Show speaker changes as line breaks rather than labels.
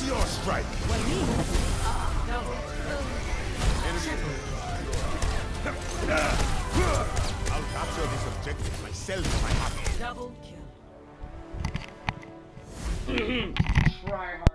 Meteor strike! I'll capture this objective myself if I have.
Double kill. Try.